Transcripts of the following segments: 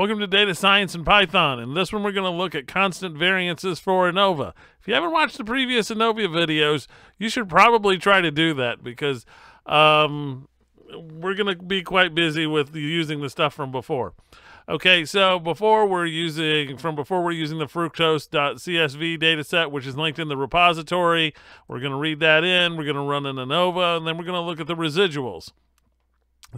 Welcome to Data Science in Python. In this one, we're going to look at constant variances for ANOVA. If you haven't watched the previous ANOVA videos, you should probably try to do that because um, we're going to be quite busy with using the stuff from before. Okay, so before we're using from before we're using the fructose.csv dataset, which is linked in the repository. We're going to read that in. We're going to run an ANOVA, and then we're going to look at the residuals.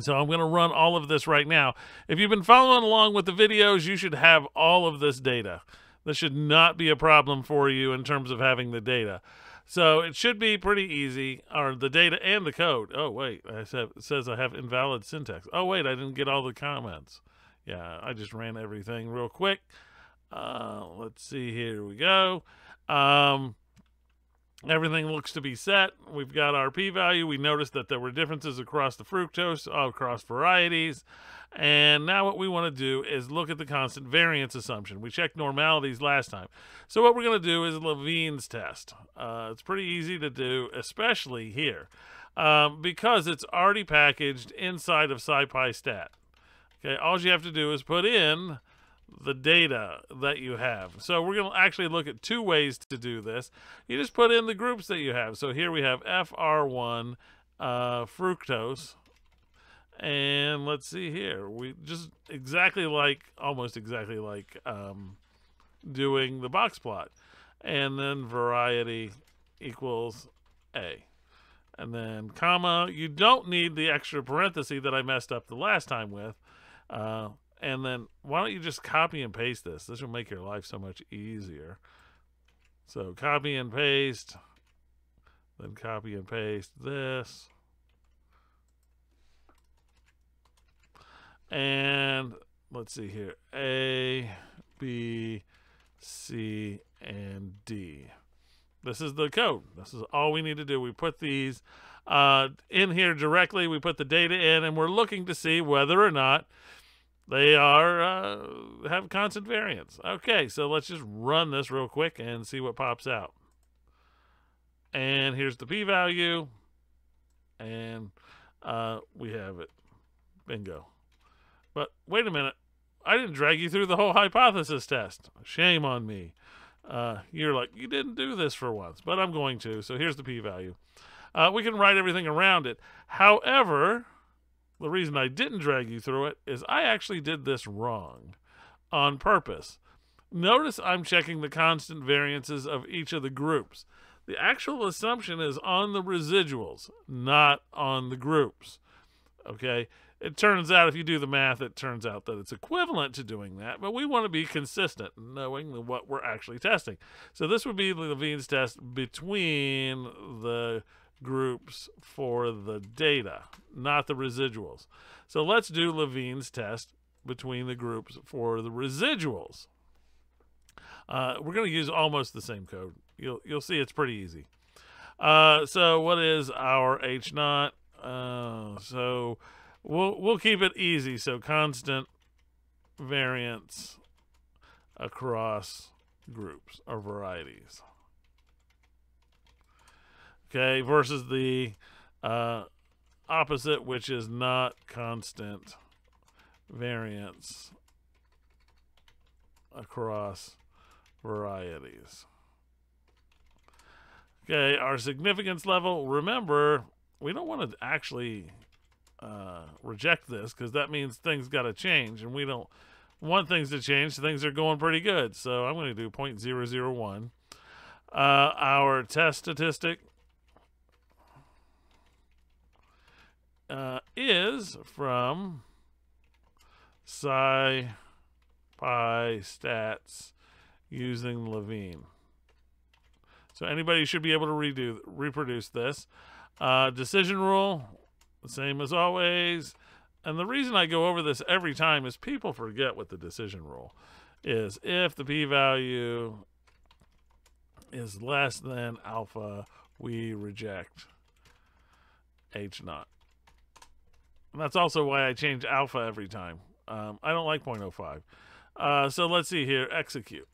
So I'm going to run all of this right now. If you've been following along with the videos, you should have all of this data. This should not be a problem for you in terms of having the data. So it should be pretty easy, or the data and the code. Oh, wait, I said, it says I have invalid syntax. Oh, wait, I didn't get all the comments. Yeah, I just ran everything real quick. Uh, let's see, here we go. Um, Everything looks to be set. We've got our p-value. We noticed that there were differences across the fructose, across varieties. And now what we want to do is look at the constant variance assumption. We checked normalities last time. So what we're going to do is Levene's test. Uh, it's pretty easy to do, especially here, um, because it's already packaged inside of SciPy stat. Okay, all you have to do is put in the data that you have. So we're going to actually look at two ways to do this. You just put in the groups that you have. So here we have FR1 uh, fructose. And let's see here. We just exactly like, almost exactly like um, doing the box plot. And then variety equals A. And then comma, you don't need the extra parenthesis that I messed up the last time with. Uh, and then why don't you just copy and paste this? This will make your life so much easier. So copy and paste, then copy and paste this. And let's see here. A, B, C, and D. This is the code. This is all we need to do. We put these uh, in here directly. We put the data in, and we're looking to see whether or not they are uh, have constant variance. Okay, so let's just run this real quick and see what pops out. And here's the p-value, and uh, we have it. Bingo. But wait a minute. I didn't drag you through the whole hypothesis test. Shame on me. Uh, you're like, you didn't do this for once, but I'm going to. So here's the p-value. Uh, we can write everything around it. However, the reason I didn't drag you through it is I actually did this wrong on purpose. Notice I'm checking the constant variances of each of the groups. The actual assumption is on the residuals, not on the groups. Okay? It turns out, if you do the math, it turns out that it's equivalent to doing that, but we want to be consistent, knowing what we're actually testing. So this would be Levene's test between the groups for the data, not the residuals. So let's do Levene's test between the groups for the residuals. Uh, we're going to use almost the same code. You'll, you'll see it's pretty easy. Uh, so what is our H naught? Uh, so we'll, we'll keep it easy. So constant variance across groups or varieties okay, versus the uh, opposite, which is not constant variance across varieties. Okay, our significance level, remember, we don't want to actually uh, reject this because that means things got to change, and we don't want things to change. Things are going pretty good, so I'm going to do 0.001. Uh, our test statistic, uh, is from SciPy stats using Levene. So anybody should be able to redo reproduce this. Uh, decision rule, the same as always. And the reason I go over this every time is people forget what the decision rule is. If the p-value is less than alpha, we reject H naught. And that's also why I change alpha every time. Um, I don't like 0.05. Uh, so let's see here, execute.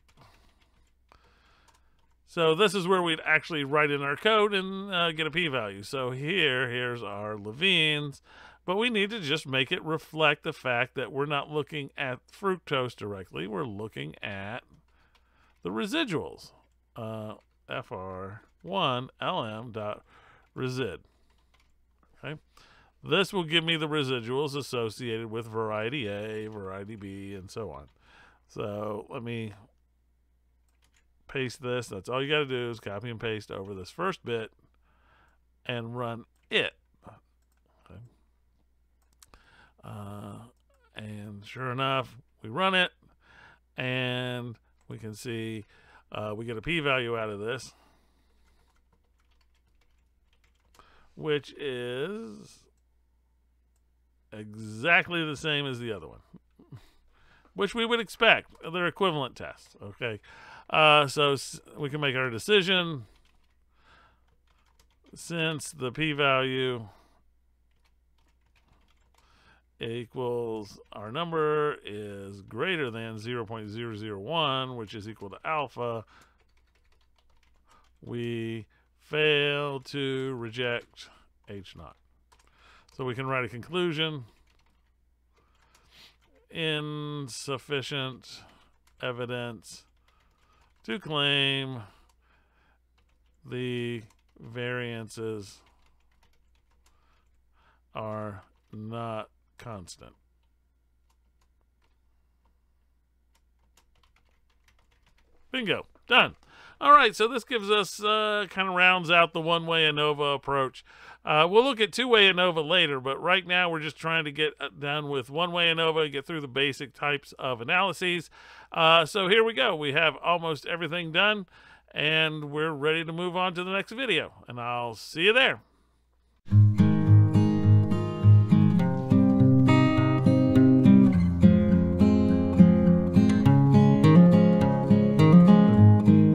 So this is where we'd actually write in our code and uh, get a p-value. So here, here's our Levene's. but we need to just make it reflect the fact that we're not looking at fructose directly. We're looking at the residuals. Uh, FR1 LM dot resid. Okay. This will give me the residuals associated with variety A, variety B, and so on. So let me paste this. That's all you got to do is copy and paste over this first bit and run it. Okay. Uh, and sure enough, we run it and we can see uh, we get a p-value out of this, which is exactly the same as the other one, which we would expect. They're equivalent tests, okay? Uh, so we can make our decision since the p-value equals our number is greater than 0.001 which is equal to alpha we fail to reject h naught so we can write a conclusion insufficient evidence to claim the variances are not constant. Bingo. Done. All right, so this gives us, uh, kind of rounds out the one-way ANOVA approach. Uh, we'll look at two-way ANOVA later, but right now we're just trying to get uh, done with one-way ANOVA, and get through the basic types of analyses. Uh, so here we go. We have almost everything done, and we're ready to move on to the next video, and I'll see you there.